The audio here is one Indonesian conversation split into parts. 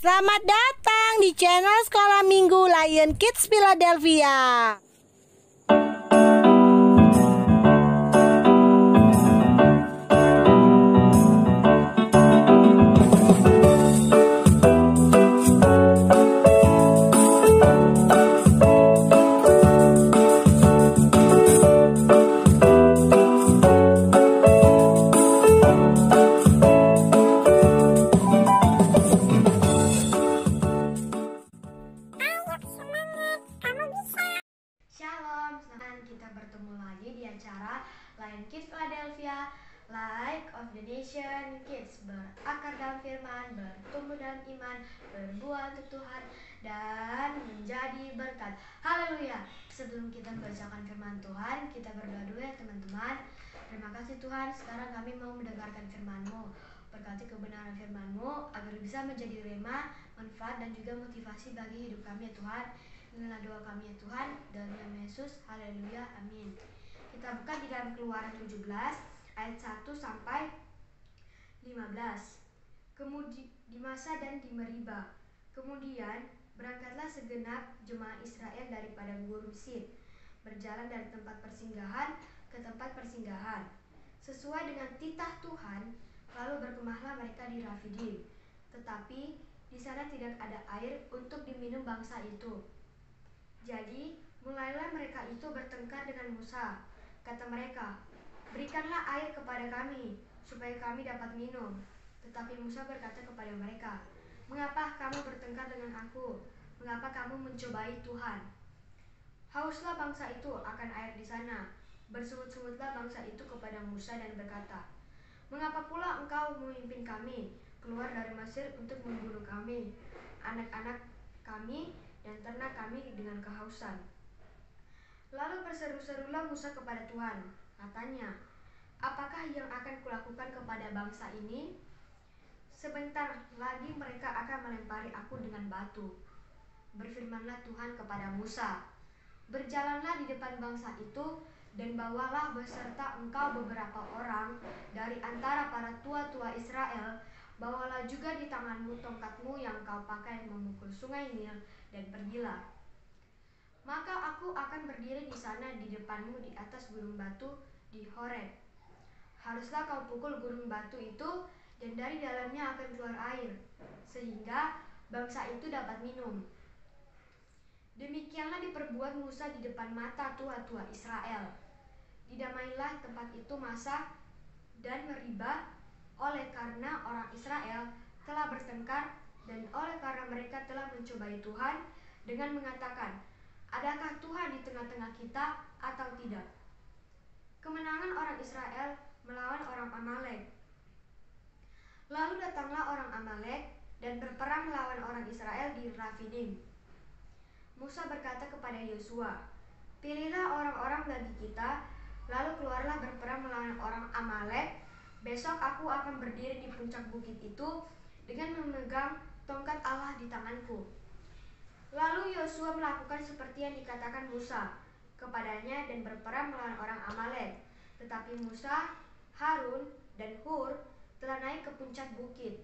Selamat datang di channel Sekolah Minggu Lion Kids Philadelphia. Kids Philadelphia Light of the Nation Kids Berakar dalam firman, bertumbuh dalam iman, berbuah untuk Tuhan Dan menjadi berkat Haleluya Sebelum kita membacakan firman Tuhan, kita berdoa dulu ya teman-teman Terima kasih Tuhan, sekarang kami mau mendengarkan firman-Mu Berkati kebenaran firman-Mu agar bisa menjadi rema, manfaat dan juga motivasi bagi hidup kami ya Tuhan Inilah doa kami ya Tuhan dalam nama Yesus. Haleluya. Amin. Kita buka di dalam Keluaran 17 ayat 1 sampai 15. Kemudian di masa dan di Meriba. Kemudian berangkatlah segenap jemaah Israel daripada gurun Sid, berjalan dari tempat persinggahan ke tempat persinggahan. Sesuai dengan titah Tuhan, lalu berkemahlah mereka di Rafidim. Tetapi di sana tidak ada air untuk diminum bangsa itu. Jadi, mulailah mereka itu bertengkar dengan Musa. Kata mereka, "Berikanlah air kepada kami, supaya kami dapat minum." Tetapi Musa berkata kepada mereka, "Mengapa kamu bertengkar dengan aku? Mengapa kamu mencobai Tuhan?" Hauslah bangsa itu akan air di sana. Bersungut-sungutlah bangsa itu kepada Musa dan berkata, "Mengapa pula engkau memimpin kami keluar dari Mesir untuk membunuh kami, anak-anak kami dan ternak kami dengan kehausan. Lalu berseru-serulah Musa kepada Tuhan. Katanya, apakah yang akan kulakukan kepada bangsa ini? Sebentar lagi mereka akan melempari aku dengan batu. Berfirmanlah Tuhan kepada Musa, Berjalanlah di depan bangsa itu dan bawalah beserta engkau beberapa orang dari antara para tua-tua Israel Bawalah juga di tanganmu tongkatmu yang kau pakai memukul sungai Nil dan pergilah. Maka aku akan berdiri di sana di depanmu di atas gunung batu di Horeb. Haruslah kau pukul gunung batu itu dan dari dalamnya akan keluar air, sehingga bangsa itu dapat minum. Demikianlah diperbuat Musa di depan mata tua-tua Israel. Didamailah tempat itu masa dan meriba oleh karena orang Israel telah bertengkar dan oleh karena mereka telah mencobai Tuhan dengan mengatakan, Adakah Tuhan di tengah-tengah kita atau tidak? Kemenangan orang Israel melawan orang Amalek. Lalu datanglah orang Amalek dan berperang melawan orang Israel di Rafidim. Musa berkata kepada Yosua, Pilihlah orang-orang bagi kita, lalu keluarlah berperang melawan orang Amalek. Besok aku akan berdiri di puncak bukit itu dengan memegang tongkat Allah di tanganku. Lalu Yosua melakukan seperti yang dikatakan Musa kepadanya dan berperang melawan orang Amalek. Tetapi Musa, Harun, dan Hur telah naik ke puncak bukit.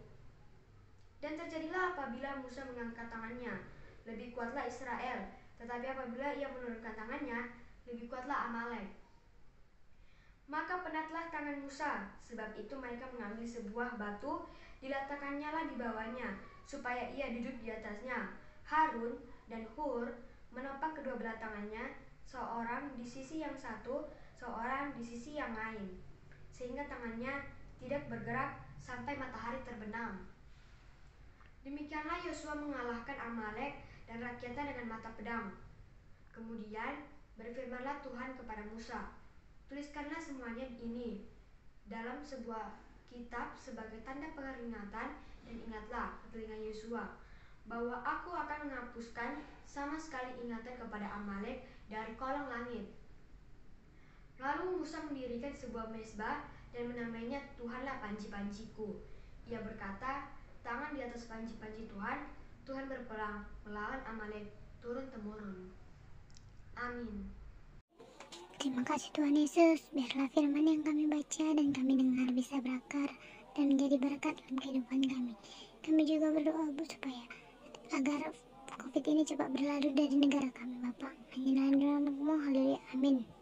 Dan terjadilah apabila Musa mengangkat tangannya, lebih kuatlah Israel. Tetapi apabila ia menurunkan tangannya, lebih kuatlah Amalek. Maka penatlah tangan Musa, sebab itu mereka mengambil sebuah batu, diletakkannya lah di bawahnya, supaya ia duduk di atasnya Harun dan Hur menopang kedua belah tangannya, seorang di sisi yang satu, seorang di sisi yang lain, sehingga tangannya tidak bergerak sampai matahari terbenam. Demikianlah Yosua mengalahkan Amalek dan rakyatnya dengan mata pedang. Kemudian berfirmanlah Tuhan kepada Musa, tuliskanlah semuanya ini dalam sebuah kitab sebagai tanda peringatan dan ingatlah telinga Yosua bahwa aku akan menghapuskan sama sekali ingatan kepada Amalek dari kolong langit. Lalu Musa mendirikan sebuah mesbah dan menamainya Tuhanlah panji-panjiku. Ia berkata, tangan di atas panji-panji Tuhan, Tuhan berperang melawan Amalek turun-temurun. Amin. Terima kasih Tuhan Yesus, biarlah firman yang kami baca dan kami dengar bisa berakar dan menjadi berkat dalam kehidupan kami. Kami juga berdoa Bu supaya agar COVID ini cepat berlalu dari negara kami Bapak. Hanya dalam nama Haleluya. Amin.